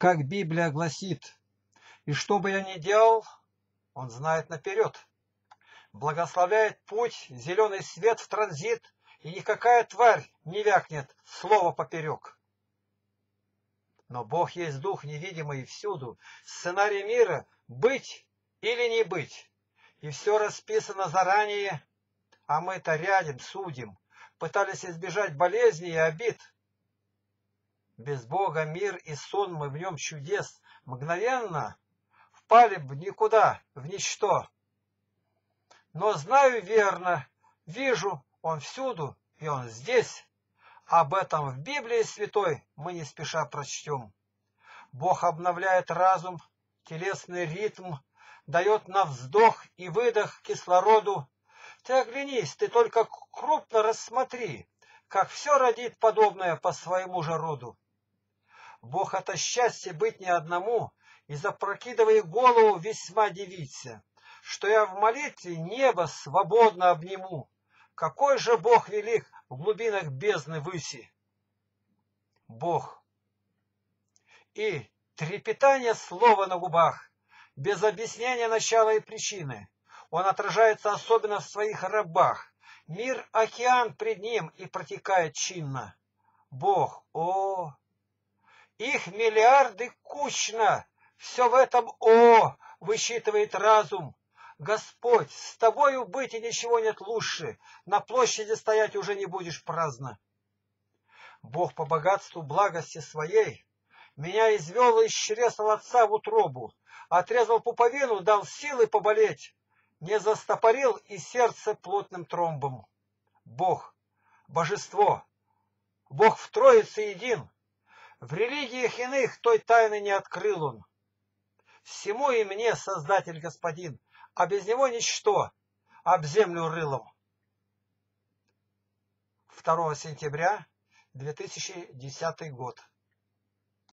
как Библия гласит. И что бы я ни делал, он знает наперед. Благословляет путь, зеленый свет в транзит, и никакая тварь не вякнет слово поперек. Но Бог есть Дух невидимый всюду, сценарий мира — быть или не быть. И все расписано заранее, а мы-то рядом судим, пытались избежать болезней и обид. Без Бога мир и сон мы в нем чудес мгновенно впали в никуда, в ничто. Но знаю верно, вижу, он всюду, и он здесь. Об этом в Библии Святой мы не спеша прочтем. Бог обновляет разум, телесный ритм, дает на вздох и выдох кислороду. Ты оглянись, ты только крупно рассмотри, как все родит подобное по своему же роду. Бог это счастье быть не одному, и запрокидывая голову весьма дивиться, что я в молитве небо свободно обниму. Какой же Бог велик в глубинах бездны выси! Бог. И трепетание слова на губах, без объяснения начала и причины. Он отражается особенно в своих рабах. Мир — океан пред ним и протекает чинно. Бог, о, их миллиарды кучно, все в этом «о» высчитывает разум. Господь, с тобою быть и ничего нет лучше, на площади стоять уже не будешь праздно. Бог по богатству благости своей меня извел из чресла отца в утробу, отрезал пуповину, дал силы поболеть, не застопорил и сердце плотным тромбом. Бог, божество, Бог в Троице един, в религиях иных той тайны не открыл он. Всему и мне Создатель Господин, а без него ничто, об землю рылом. 2 сентября 2010 год.